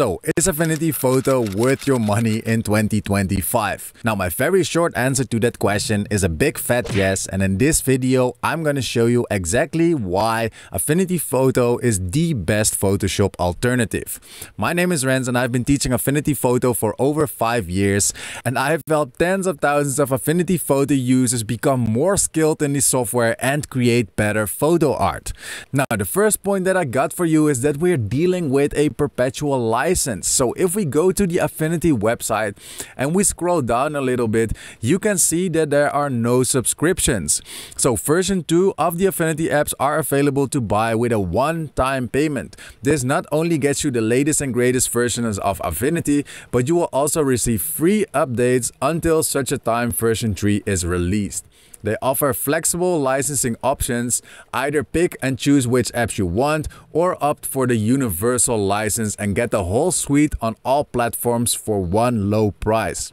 So, is Affinity Photo worth your money in 2025? Now, my very short answer to that question is a big fat yes. And in this video, I'm going to show you exactly why Affinity Photo is the best Photoshop alternative. My name is Renz and I've been teaching Affinity Photo for over five years. And I've helped tens of thousands of Affinity Photo users become more skilled in the software and create better photo art. Now, the first point that I got for you is that we're dealing with a perpetual life license. So if we go to the Affinity website and we scroll down a little bit, you can see that there are no subscriptions. So version 2 of the Affinity apps are available to buy with a one-time payment. This not only gets you the latest and greatest versions of Affinity, but you will also receive free updates until such a time version 3 is released. They offer flexible licensing options. Either pick and choose which apps you want or opt for the universal license and get the whole suite on all platforms for one low price.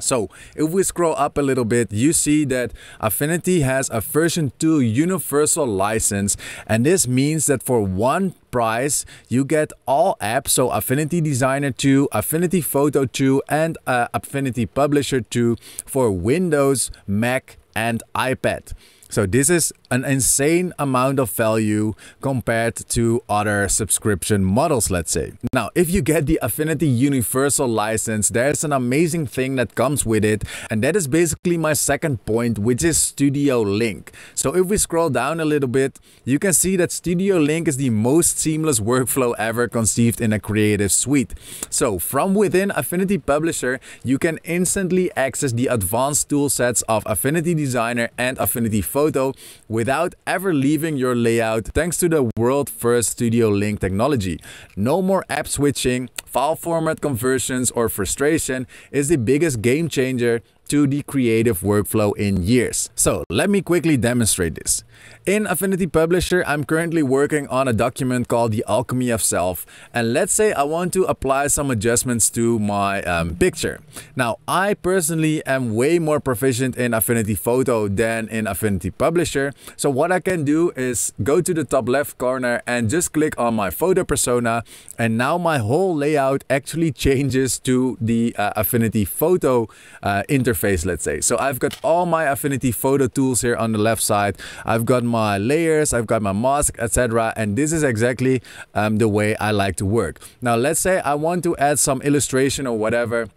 So if we scroll up a little bit, you see that Affinity has a version 2 universal license and this means that for one price you get all apps so Affinity Designer 2, Affinity Photo 2 and uh, Affinity Publisher 2 for Windows, Mac and iPad. So this is an insane amount of value compared to other subscription models, let's say. Now, if you get the Affinity Universal license, there's an amazing thing that comes with it. And that is basically my second point, which is Studio Link. So if we scroll down a little bit, you can see that Studio Link is the most seamless workflow ever conceived in a creative suite. So from within Affinity Publisher, you can instantly access the advanced toolsets of Affinity Designer and Affinity photo without ever leaving your layout thanks to the world first Studio Link technology. No more app switching, file format conversions or frustration is the biggest game changer to the creative workflow in years. So let me quickly demonstrate this. In Affinity Publisher, I'm currently working on a document called The Alchemy of Self. And let's say I want to apply some adjustments to my um, picture. Now, I personally am way more proficient in Affinity Photo than in Affinity Publisher. So what I can do is go to the top left corner and just click on my photo persona. And now my whole layout actually changes to the uh, Affinity Photo uh, interface, let's say. So I've got all my Affinity Photo tools here on the left side. I've got my layers, I've got my mask, etc. And this is exactly um, the way I like to work. Now, let's say I want to add some illustration or whatever.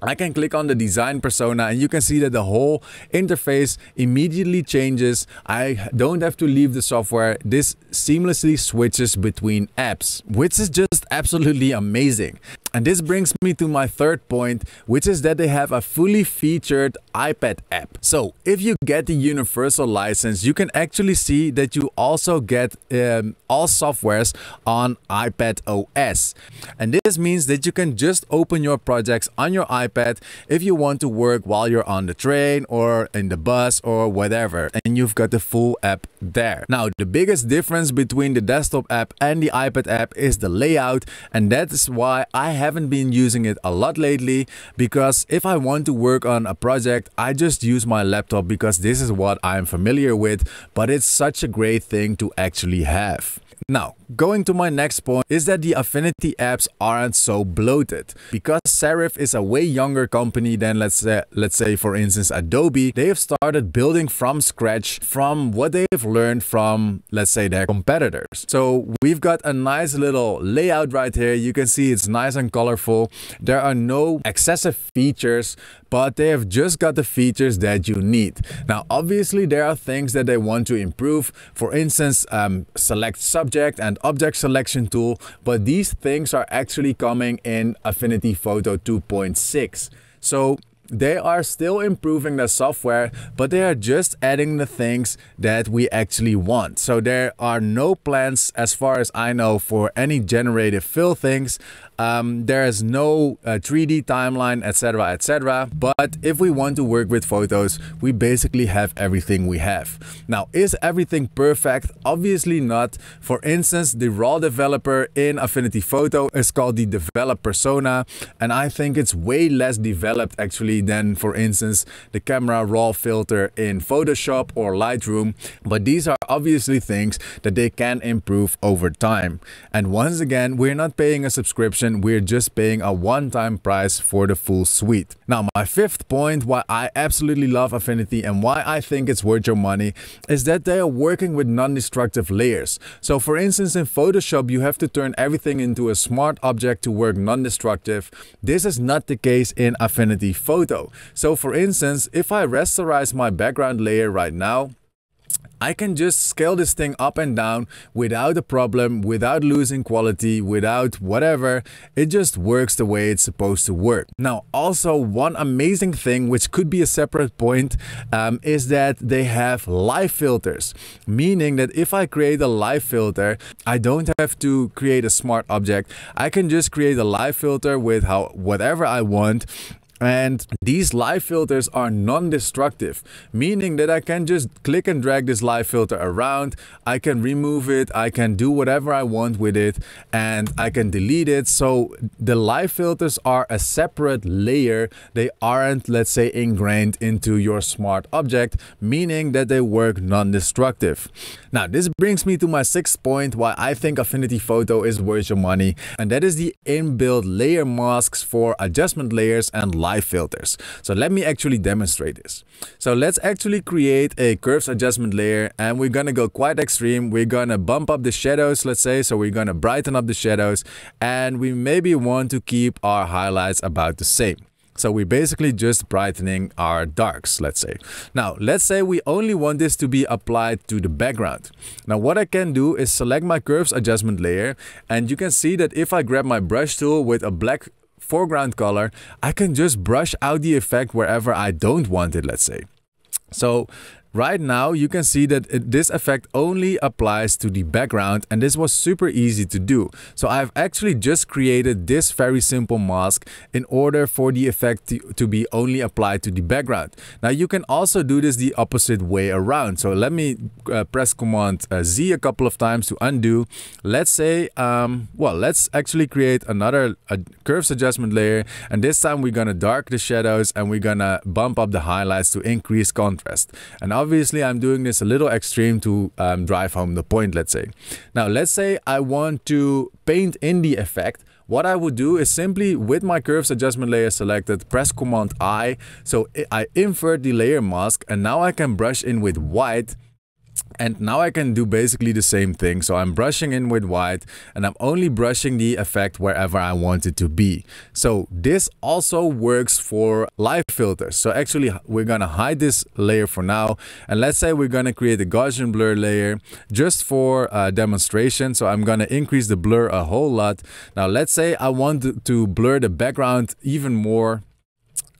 I can click on the design persona and you can see that the whole interface immediately changes. I don't have to leave the software. This seamlessly switches between apps, which is just absolutely amazing. And this brings me to my third point, which is that they have a fully featured iPad app. So if you get the universal license, you can actually see that you also get um, all softwares on iPad OS. And this means that you can just open your projects on your iPad if you want to work while you're on the train or in the bus or whatever. And you've got the full app there. Now, the biggest difference between the desktop app and the iPad app is the layout. And that is why I haven't been using it a lot lately because if I want to work on a project, I just use my laptop because this is what I'm familiar with, but it's such a great thing to actually have. Now, going to my next point is that the Affinity apps aren't so bloated. Because Serif is a way younger company than let's say, let's say for instance Adobe, they have started building from scratch from what they've learned from let's say their competitors. So we've got a nice little layout right here. You can see it's nice and colorful. There are no excessive features, but they have just got the features that you need. Now, obviously there are things that they want to improve. For instance, um, select and object selection tool, but these things are actually coming in Affinity Photo 2.6. So they are still improving the software, but they are just adding the things that we actually want. So there are no plans, as far as I know, for any generative fill things. Um, there is no uh, 3D timeline, etc., etc. But if we want to work with photos, we basically have everything we have. Now, is everything perfect? Obviously not. For instance, the raw developer in Affinity Photo is called the develop persona, and I think it's way less developed actually than, for instance, the camera raw filter in Photoshop or Lightroom. But these are obviously things that they can improve over time. And once again, we're not paying a subscription subscription, we're just paying a one-time price for the full suite. Now, my fifth point why I absolutely love Affinity and why I think it's worth your money is that they are working with non-destructive layers. So for instance, in Photoshop, you have to turn everything into a smart object to work non-destructive. This is not the case in Affinity Photo. So for instance, if I rasterize my background layer right now, I can just scale this thing up and down without a problem, without losing quality, without whatever. It just works the way it's supposed to work. Now, also one amazing thing, which could be a separate point, um, is that they have live filters, meaning that if I create a live filter, I don't have to create a smart object. I can just create a live filter with how whatever I want and these live filters are non-destructive, meaning that I can just click and drag this live filter around. I can remove it. I can do whatever I want with it and I can delete it. So the live filters are a separate layer. They aren't, let's say, ingrained into your smart object, meaning that they work non-destructive. Now, this brings me to my sixth point why I think Affinity Photo is worth your money, and that is the inbuilt layer masks for adjustment layers and live filters. So let me actually demonstrate this. So let's actually create a curves adjustment layer and we're gonna go quite extreme. We're gonna bump up the shadows, let's say. So we're gonna brighten up the shadows and we maybe want to keep our highlights about the same. So we're basically just brightening our darks, let's say. Now, let's say we only want this to be applied to the background. Now, what I can do is select my curves adjustment layer and you can see that if I grab my brush tool with a black foreground color, I can just brush out the effect wherever I don't want it, let's say. So Right now, you can see that it, this effect only applies to the background and this was super easy to do. So I've actually just created this very simple mask in order for the effect to, to be only applied to the background. Now you can also do this the opposite way around. So let me uh, press Command uh, Z a couple of times to undo. Let's say, um, well, let's actually create another uh, curves adjustment layer and this time we're gonna dark the shadows and we're gonna bump up the highlights to increase contrast. And obviously I'm doing this a little extreme to um, drive home the point, let's say. Now, let's say I want to paint in the effect. What I would do is simply with my curves adjustment layer selected, press Command I. So I invert the layer mask and now I can brush in with white and now I can do basically the same thing. So I'm brushing in with white and I'm only brushing the effect wherever I want it to be. So this also works for live filters. So actually we're to hide this layer for now. And let's say we're to create a Gaussian blur layer just for a demonstration. So I'm to increase the blur a whole lot. Now let's say I want to blur the background even more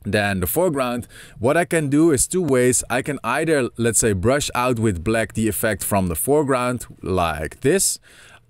than the foreground, what I can do is two ways. I can either, let's say, brush out with black the effect from the foreground like this,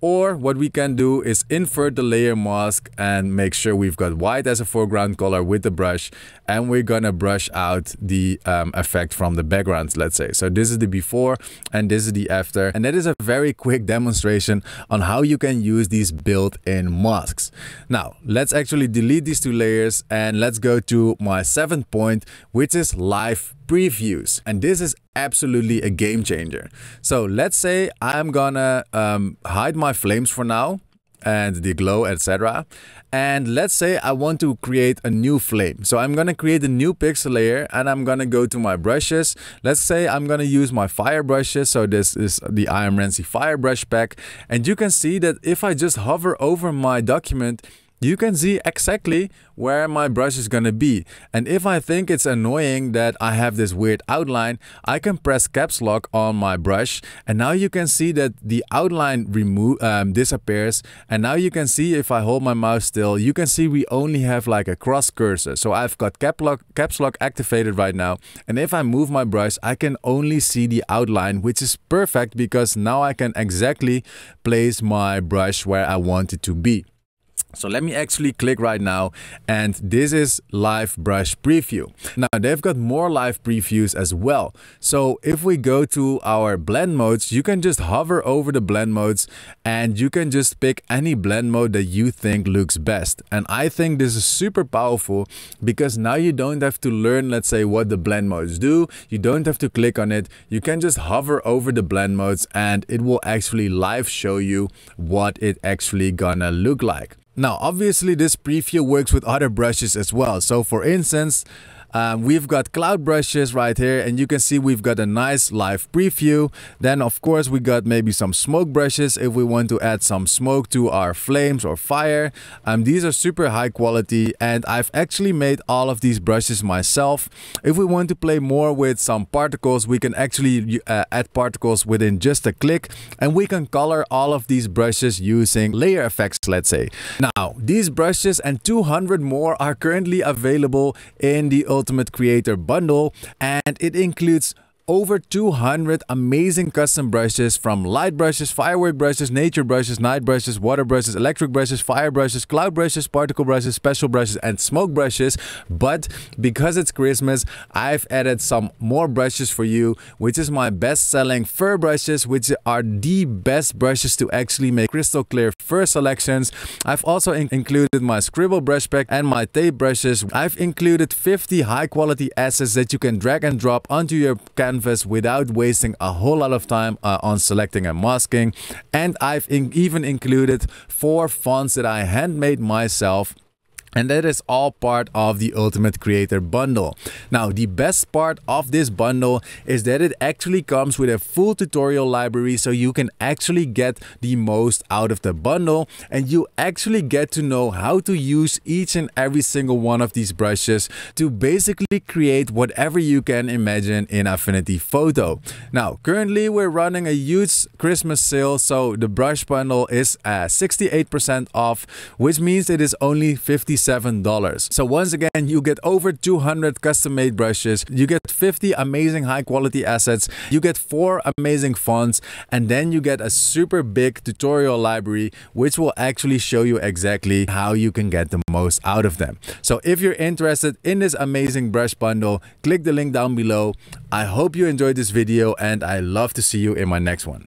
or what we can do is invert the layer mask and make sure we've got white as a foreground color with the brush. And we're gonna brush out the um, effect from the background, let's say. So this is the before and this is the after. And that is a very quick demonstration on how you can use these built-in masks. Now, let's actually delete these two layers and let's go to my seventh point, which is live previews. And this is absolutely a game changer. So let's say I'm gonna um, hide my flames for now and the glow, etc. And let's say I want to create a new flame. So I'm gonna create a new pixel layer and I'm gonna go to my brushes. Let's say I'm gonna use my fire brushes. So this is the I Am Rensi fire brush pack. And you can see that if I just hover over my document, you can see exactly where my brush is gonna be. And if I think it's annoying that I have this weird outline, I can press caps lock on my brush and now you can see that the outline remove um, disappears and now you can see if I hold my mouse still, you can see we only have like a cross cursor. So I've got cap lock, caps lock activated right now and if I move my brush, I can only see the outline which is perfect because now I can exactly place my brush where I want it to be. So let me actually click right now and this is live brush preview. Now they've got more live previews as well. So if we go to our blend modes, you can just hover over the blend modes and you can just pick any blend mode that you think looks best. And I think this is super powerful because now you don't have to learn, let's say what the blend modes do. You don't have to click on it. You can just hover over the blend modes and it will actually live show you what it actually gonna look like. Now, obviously this preview works with other brushes as well. So for instance, um, we've got cloud brushes right here and you can see we've got a nice live preview. Then of course we got maybe some smoke brushes if we want to add some smoke to our flames or fire. Um, these are super high quality and I've actually made all of these brushes myself. If we want to play more with some particles, we can actually uh, add particles within just a click and we can color all of these brushes using layer effects, let's say. Now, these brushes and 200 more are currently available in the Ultimate Creator Bundle and it includes over 200 amazing custom brushes from light brushes, firework brushes, nature brushes, night brushes, water brushes, electric brushes, fire brushes, cloud brushes, particle brushes, special brushes, and smoke brushes. But because it's Christmas, I've added some more brushes for you, which is my best selling fur brushes, which are the best brushes to actually make crystal clear fur selections. I've also in included my scribble brush pack and my tape brushes. I've included 50 high quality assets that you can drag and drop onto your canvas canvas without wasting a whole lot of time uh, on selecting and masking. And I've in even included four fonts that I handmade myself and that is all part of the Ultimate Creator Bundle. Now, the best part of this bundle is that it actually comes with a full tutorial library so you can actually get the most out of the bundle and you actually get to know how to use each and every single one of these brushes to basically create whatever you can imagine in Affinity Photo. Now, currently we're running a huge Christmas sale, so the brush bundle is uh, 68% off, which means it is only 50 $57. So once again, you get over 200 custom made brushes, you get 50 amazing high quality assets, you get four amazing fonts, and then you get a super big tutorial library, which will actually show you exactly how you can get the most out of them. So if you're interested in this amazing brush bundle, click the link down below. I hope you enjoyed this video and I love to see you in my next one.